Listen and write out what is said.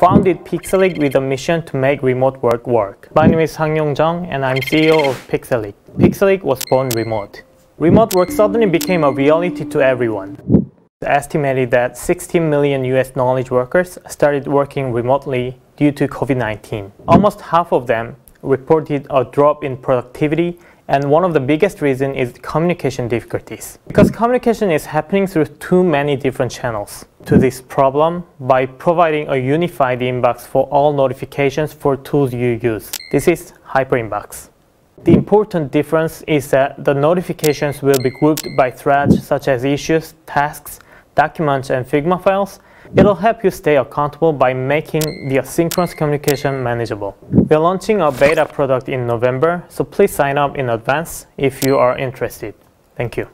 founded Pixelic with a mission to make remote work work. My name is Sang Yong Jung and I'm CEO of Pixelic. Pixelic was born remote. Remote work suddenly became a reality to everyone. It's estimated that 16 million US knowledge workers started working remotely due to COVID-19. Almost half of them reported a drop in productivity and one of the biggest reasons is communication difficulties. Because communication is happening through too many different channels. To this problem, by providing a unified inbox for all notifications for tools you use. This is Hyperinbox. The important difference is that the notifications will be grouped by threads such as issues, tasks, documents, and Figma files, It'll help you stay accountable by making the asynchronous communication manageable. We're launching a beta product in November, so please sign up in advance if you are interested. Thank you.